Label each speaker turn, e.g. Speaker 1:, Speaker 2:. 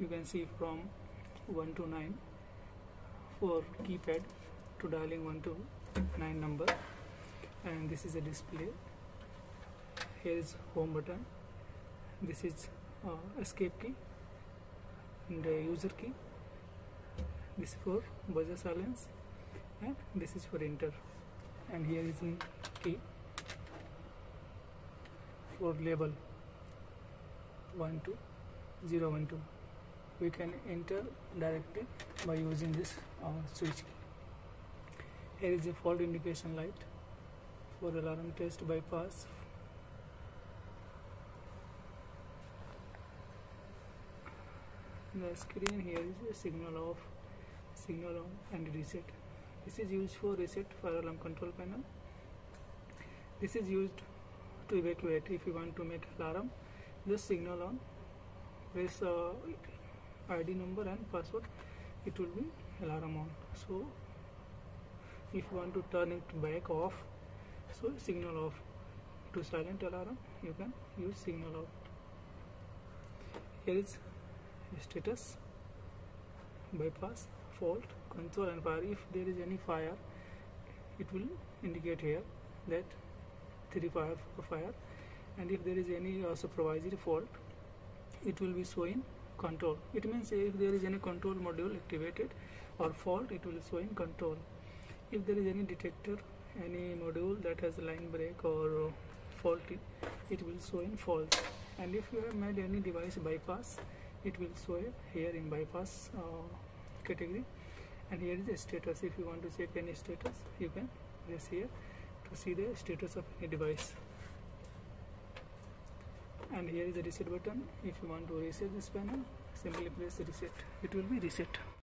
Speaker 1: you can see from 1 to 9 for keypad to dialing 1 to 9 number. And this is a display. Here is home button. This is uh, escape key and user key. This is for buzzer silence and this is for enter. And here is a key for label 1 to 0 1 2 we can enter directly by using this uh, switch here is a fault indication light for alarm test bypass. The screen here is a signal off signal on and reset. This is used for reset fire alarm control panel. This is used to evacuate if you want to make alarm just signal on press uh, id number and password it will be alarm on. So if you want to turn it back off so signal off. To silent alarm you can use signal off here is status bypass fault control and fire. If there is any fire it will indicate here that three fire fire and if there is any uh, supervisory fault it will be showing control. It means if there is any control module activated or fault it will show in control. If there is any detector any module that has line break or uh, faulty it will show in fault. And if you have made any device bypass it will show here in bypass uh, category. And here is the status. If you want to check any status you can press here to see the status of any device and here is the reset button. If you want to reset this panel simply press reset. It will be reset